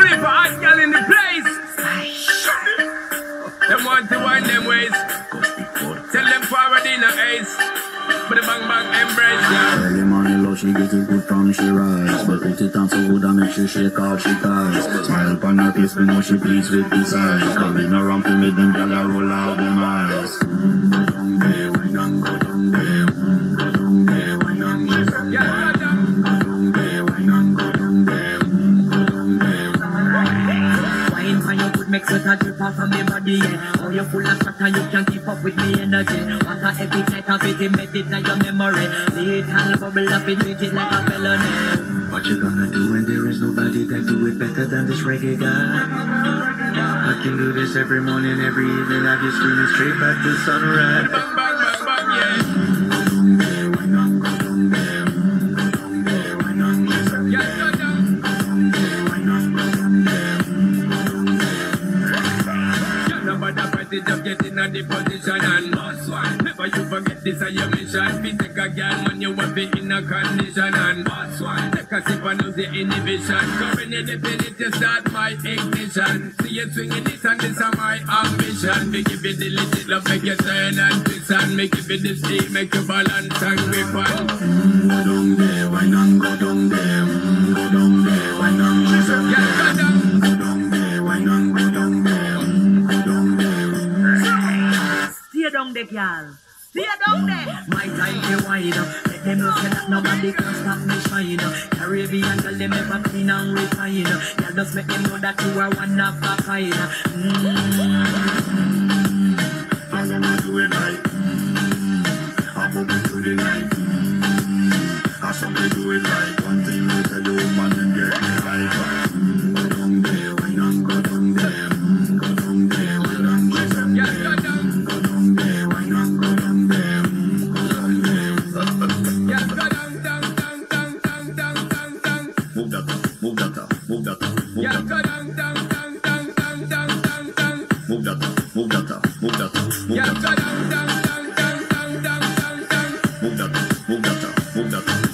Only for hot girl in the place. Them want to wind them ways. Tell them forward in the ace. But the bang bang embrace, yeah. Early morning low, she get it good from she rise But put it on so good and make she shake off she ties Smile upon her face, we know she pleased with this eyes Coming around to make them gyal a roll out them eyes make sweat a drip off from me body, yeah. Oh, you full of shot and you can keep up with me energy. What a epic night of it, embedded in your memory. Little bubble up, it treat it like a felony. What you gonna do when there is nobody that do it better than this reggae guy? I can do this every morning, every evening. I just screaming straight back to sunrise. Bang bang bang bang, yeah. Go fight it, just get in a the position and boss one. Never you forget this is your mission. Be take a girl when you want be in a condition and boss one. Take a sip and lose the inhibition. So when you dip in it, you start my ignition. See you swinging this and this is my ambition. Me give you the love, make you turn and twist and make you the steam, make you balance and grip on. Mm, Go down there, wine and go down there. Down girl. Stay down there. My time wind up. Let them know that nobody can stop me shine. Caribbean girl, them never clean and refine. Girl, just make them know that you are one of a kind. Mm. I wanna do it right. Mm, I hope you do the night. Mm, I saw me do it right. Move that, move that, move that. Move that! Move that! Move that! Move that! Move that!